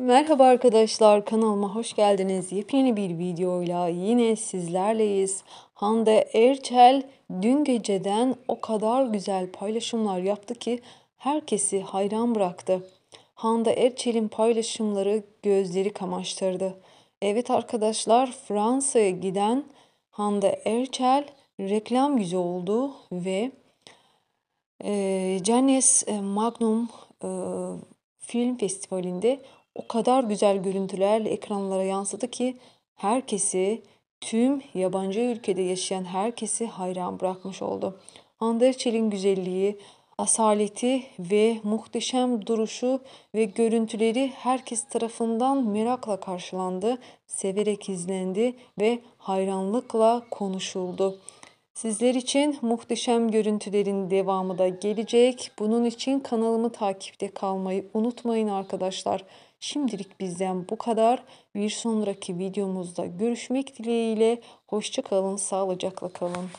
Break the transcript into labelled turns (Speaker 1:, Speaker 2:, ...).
Speaker 1: Merhaba arkadaşlar kanalıma hoş geldiniz. Yepyeni bir videoyla yine sizlerleyiz. Hande Erçel dün geceden o kadar güzel paylaşımlar yaptı ki herkesi hayran bıraktı. Hande Erçel'in paylaşımları gözleri kamaştırdı. Evet arkadaşlar Fransa'ya giden Hande Erçel reklam yüzü oldu ve e, Cannes Magnum e, Film Festivali'nde o kadar güzel görüntülerle ekranlara yansıdı ki herkesi, tüm yabancı ülkede yaşayan herkesi hayran bırakmış oldu. Hande Erçel'in güzelliği, asaleti ve muhteşem duruşu ve görüntüleri herkes tarafından merakla karşılandı, severek izlendi ve hayranlıkla konuşuldu. Sizler için muhteşem görüntülerin devamı da gelecek. Bunun için kanalımı takipte kalmayı unutmayın arkadaşlar. Şimdilik bizden bu kadar. Bir sonraki videomuzda görüşmek dileğiyle. Hoşçakalın, sağlıcakla kalın.